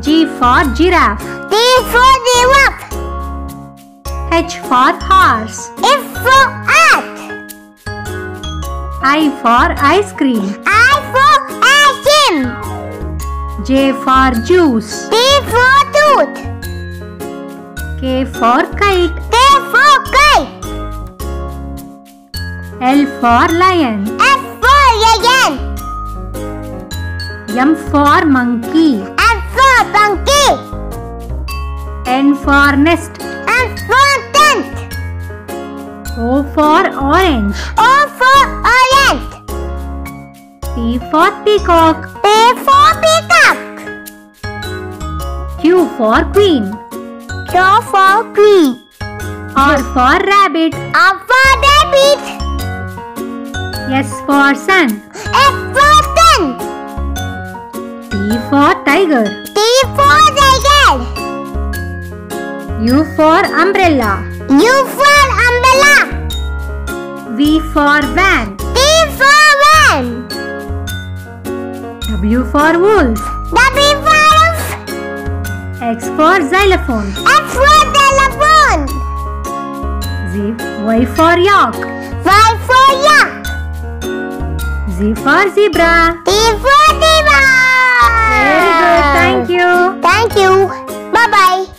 G for giraffe. T for giraffe. H for horse. F for earth. I for ice cream. I for ice cream. J for juice. T for tooth. K for kite. K for kite. L for lion. F for lion. M for monkey. For monkey. N for nest. M for tent. O for orange. O for orange. P for peacock. P for peacock. Q for queen. Q for queen. R for rabbit. R for rabbit. S for sun. S for sun. T for tiger. T for tiger. U for umbrella. U for umbrella. V for van. V for van. W for wolf. W for wolf. X for xylophone. X for telephone. Z Y for yak. Y for yak. Z for zebra. T for zebra. Very good. Thank you. Thank you. Bye-bye.